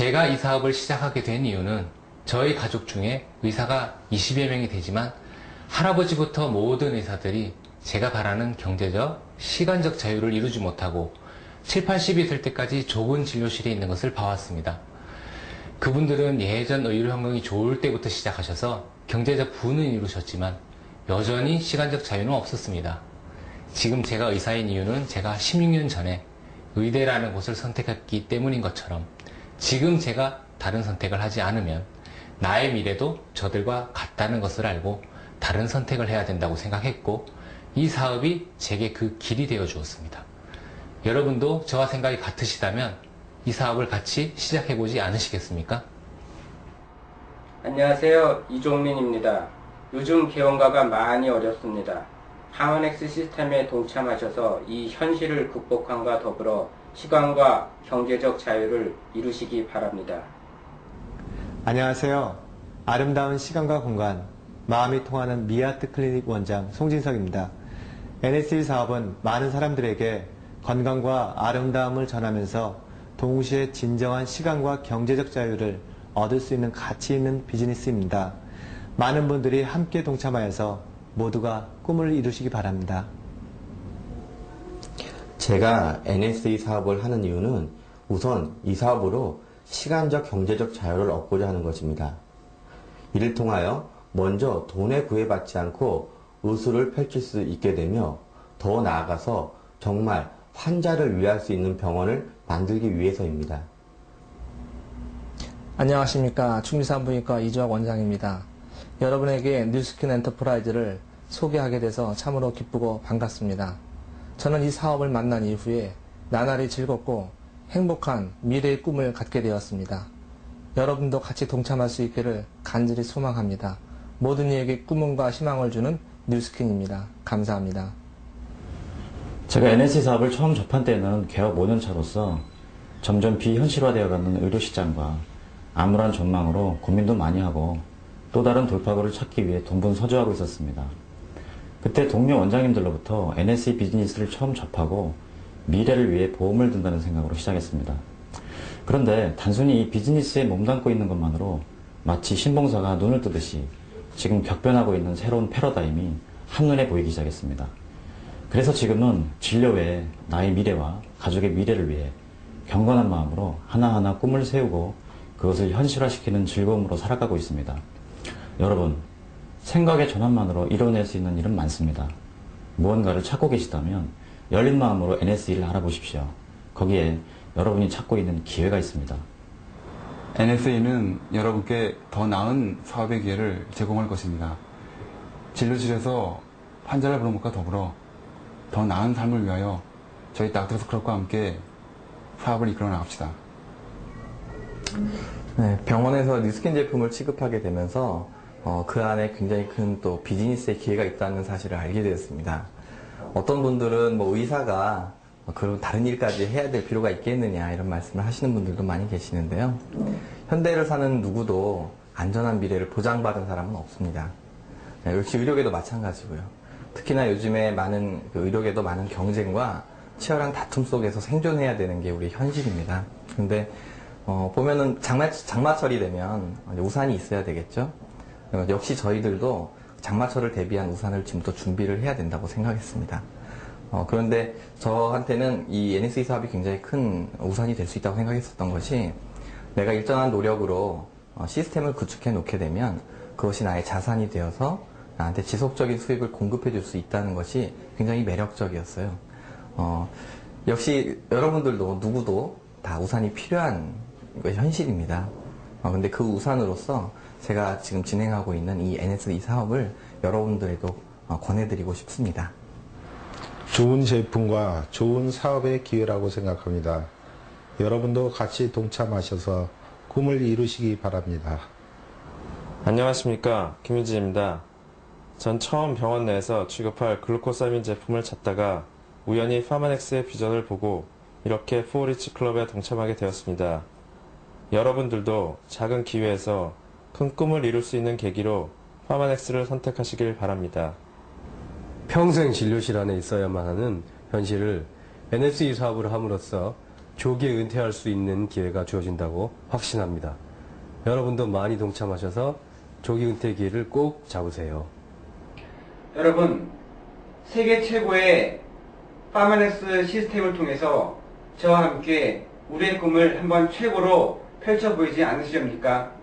제가 이 사업을 시작하게 된 이유는 저희 가족 중에 의사가 20여 명이 되지만 할아버지부터 모든 의사들이 제가 바라는 경제적, 시간적 자유를 이루지 못하고 7, 80이 될 때까지 좁은 진료실에 있는 것을 봐왔습니다. 그분들은 예전 의료 환경이 좋을 때부터 시작하셔서 경제적 부는 이루셨지만 여전히 시간적 자유는 없었습니다. 지금 제가 의사인 이유는 제가 16년 전에 의대라는 곳을 선택했기 때문인 것처럼 지금 제가 다른 선택을 하지 않으면 나의 미래도 저들과 같다는 것을 알고 다른 선택을 해야 된다고 생각했고 이 사업이 제게 그 길이 되어 주었습니다. 여러분도 저와 생각이 같으시다면 이 사업을 같이 시작해 보지 않으시겠습니까? 안녕하세요. 이종민입니다. 요즘 개원가가 많이 어렵습니다. 하원엑스 시스템에 동참하셔서 이 현실을 극복함과 더불어 시간과 경제적 자유를 이루시기 바랍니다. 안녕하세요. 아름다운 시간과 공간, 마음이 통하는 미아트 클리닉 원장 송진석입니다. NSE 사업은 많은 사람들에게 건강과 아름다움을 전하면서 동시에 진정한 시간과 경제적 자유를 얻을 수 있는 가치 있는 비즈니스입니다. 많은 분들이 함께 동참하여서 모두가 꿈을 이루시기 바랍니다. 제가 NSE 사업을 하는 이유는 우선 이 사업으로 시간적 경제적 자유를 얻고자 하는 것입니다. 이를 통하여 먼저 돈에 구애받지 않고 의술을 펼칠 수 있게 되며 더 나아가서 정말 환자를 위할 수 있는 병원을 만들기 위해서입니다. 안녕하십니까. 충미산부인과 이주학 원장입니다. 여러분에게 Nu Skin Enterprise를 소개하게 돼서 참으로 기쁘고 반갑습니다. 저는 이 사업을 만난 이후에 나날이 즐겁고 행복한 미래의 꿈을 갖게 되었습니다. 여러분도 같이 동참할 수 있기를 간절히 소망합니다. 모든 이에게 꿈과 희망을 주는 Nu Skin입니다. 감사합니다. 제가 NSE 사업을 처음 접한 때는 개업 5년 차로서 점점 비현실화되어가는 의료시장과 암울한 전망으로 고민도 많이 하고 또 다른 돌파구를 찾기 위해 동분서주하고 있었습니다. 그때 동료 원장님들로부터 NSE 비즈니스를 처음 접하고 미래를 위해 보험을 든다는 생각으로 시작했습니다. 그런데 단순히 이 비즈니스에 몸담고 있는 것만으로 마치 신봉사가 눈을 뜨듯이 지금 격변하고 있는 새로운 패러다임이 한눈에 보이기 시작했습니다. 그래서 지금은 진료 외에 나의 미래와 가족의 미래를 위해 경건한 마음으로 하나하나 꿈을 세우고 그것을 현실화시키는 즐거움으로 살아가고 있습니다. 여러분, 생각의 전환만으로 이뤄낼 수 있는 일은 많습니다. 무언가를 찾고 계시다면 열린 마음으로 NSE를 알아보십시오. 거기에 여러분이 찾고 있는 기회가 있습니다. NSA는 여러분께 더 나은 사업의 기회를 제공할 것입니다. 진료실에서 환자를 보는 것과 더불어 더 나은 삶을 위하여 저희 닥터스 클럽과 함께 사업을 이끌어 나갑시다. 네, 병원에서 뉴스킨 제품을 취급하게 되면서 어, 그 안에 굉장히 큰 또 비즈니스의 기회가 있다는 사실을 알게 되었습니다. 어떤 분들은 뭐 의사가 그런 다른 일까지 해야 될 필요가 있겠느냐 이런 말씀을 하시는 분들도 많이 계시는데요. 현대를 사는 누구도 안전한 미래를 보장받은 사람은 없습니다. 네, 역시 의료계도 마찬가지고요. 특히나 요즘에 많은 그 의료계도 많은 경쟁과 치열한 다툼 속에서 생존해야 되는 게 우리 현실입니다. 근데 어, 보면은 장마, 장마철이 되면 우산이 있어야 되겠죠. 어, 역시 저희들도 장마철을 대비한 우산을 지금부터 준비를 해야 된다고 생각했습니다. 어, 그런데 저한테는 이 NSE 사업이 굉장히 큰 우산이 될 수 있다고 생각했었던 것이 내가 일정한 노력으로 어, 시스템을 구축해 놓게 되면 그것이 나의 자산이 되어서 나한테 지속적인 수익을 공급해 줄 수 있다는 것이 굉장히 매력적이었어요. 어, 역시 여러분들도 누구도 다 우산이 필요한 게 현실입니다. 어, 근데 그 우산으로서 제가 지금 진행하고 있는 이 NSE 사업을 여러분들에도 어, 권해드리고 싶습니다. 좋은 제품과 좋은 사업의 기회라고 생각합니다. 여러분도 같이 동참하셔서 꿈을 이루시기 바랍니다. 안녕하십니까 김유진입니다. 전 처음 병원 내에서 취급할 글루코사민 제품을 찾다가 우연히 파마넥스의 비전을 보고 이렇게 포리치 클럽에 동참하게 되었습니다. 여러분들도 작은 기회에서 큰 꿈을 이룰 수 있는 계기로 파마넥스를 선택하시길 바랍니다. 평생 진료실 안에 있어야만 하는 현실을 NSE 사업을 함으로써 조기에 은퇴할 수 있는 기회가 주어진다고 확신합니다. 여러분도 많이 동참하셔서 조기 은퇴 기회를 꼭 잡으세요. 여러분, 세계 최고의 파마넥스 시스템을 통해서 저와 함께 우리의 꿈을 한번 최고로 펼쳐 보이지 않으시렵니까?